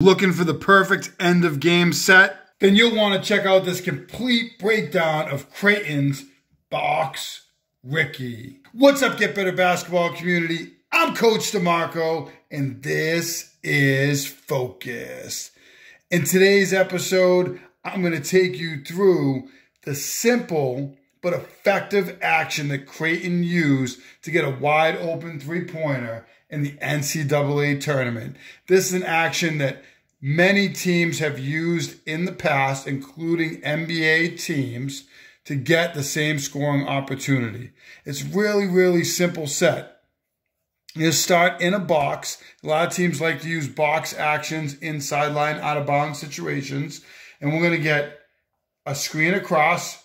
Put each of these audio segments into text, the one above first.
Looking for the perfect end of game set? Then you'll want to check out this complete breakdown of Creighton's Box Ricky. What's up, Get Better Basketball community? I'm Coach DeMarco, and this is Focused. In today's episode, I'm going to take you through the simple but effective action that Creighton used to get a wide open three pointer in the NCAA tournament. This is an action that many teams have used in the past, including NBA teams, to get the same scoring opportunity. It's really, really simple set. You start in a box. A lot of teams like to use box actions in sideline out of bounds situations. And we're going to get a screen across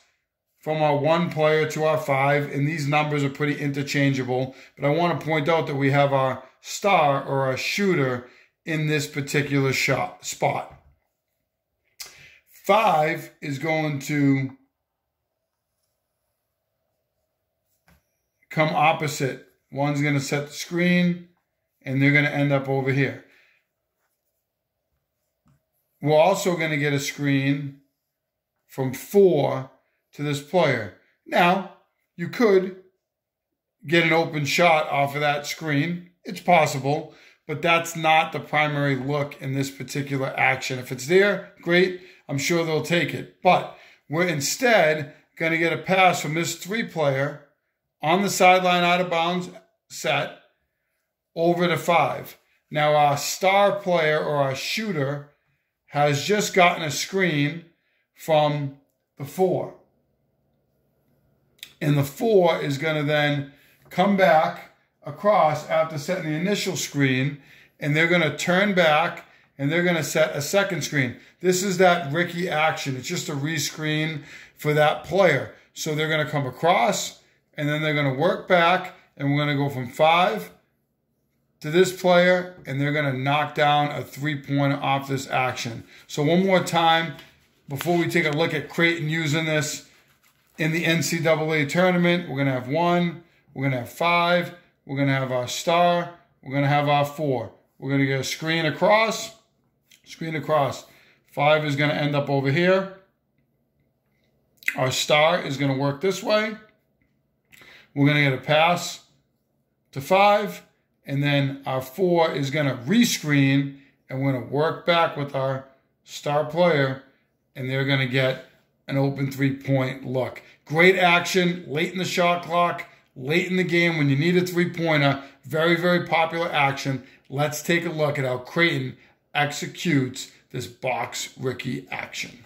from our one player to our five, and these numbers are pretty interchangeable. But I want to point out that we have our star or our shooter in this particular shot spot. Five is going to come opposite. One's going to set the screen, and they're going to end up over here. We're also going to get a screen from four to this player. Now, you could get an open shot off of that screen. It's possible, but that's not the primary look in this particular action. If it's there, great. I'm sure they'll take it. But we're instead going to get a pass from this three player on the sideline out of bounds set over to five. Now, our star player or our shooter has just gotten a screen from the four. And the four is going to then come back across after setting the initial screen, and they're going to turn back and they're going to set a second screen. This is that Ricky action. It's just a rescreen for that player. So they're going to come across and then they're going to work back and we're going to go from five to this player and they're going to knock down a three-pointer off this action. So one more time before we take a look at Creighton using this in the NCAA tournament, we're going to have one, we're going to have five, we're going to have our star, we're going to have our four. We're going to get a screen across, screen across. Five is going to end up over here. Our star is going to work this way. We're going to get a pass to five, and then our four is going to rescreen, and we're going to work back with our star player, and they're going to get an open three-point look. Great action late in the shot clock, late in the game when you need a three-pointer. Very, very popular action. Let's take a look at how Creighton executes this box Ricky action.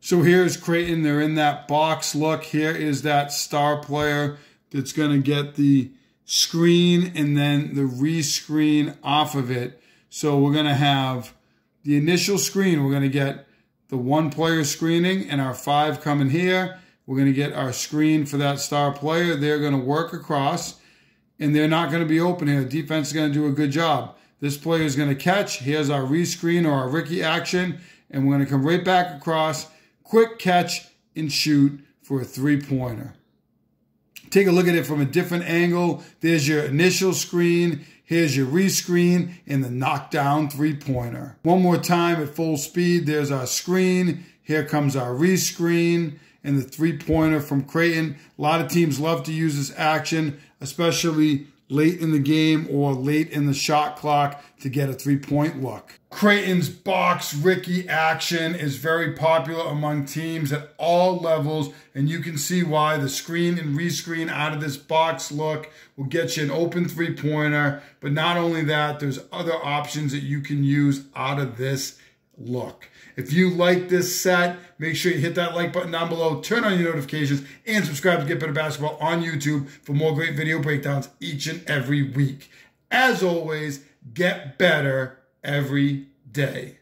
So here's Creighton. They're in that box look. Here is that star player that's going to get the screen and then the rescreen off of it. So we're going to have the initial screen. We're going to get the one player screening and our five coming here. We're going to get our screen for that star player. They're going to work across and they're not going to be open here. Defense is going to do a good job. This player is going to catch. Here's our rescreen or our Ricky action. And we're going to come right back across. Quick catch and shoot for a three-pointer. Take a look at it from a different angle. There's your initial screen. Here's your rescreen and the knockdown three-pointer. One more time at full speed. There's our screen. Here comes our rescreen and the three-pointer from Creighton. A lot of teams love to use this action, especially late in the game or late in the shot clock to get a three-point look. Creighton's box Ricky action is very popular among teams at all levels, and you can see why the screen and rescreen out of this box look will get you an open three-pointer. But not only that, there's other options that you can use out of this look. If you like this set, make sure you hit that like button down below, turn on your notifications, and subscribe to Get Better Basketball on YouTube for more great video breakdowns each and every week. As always, get better every day.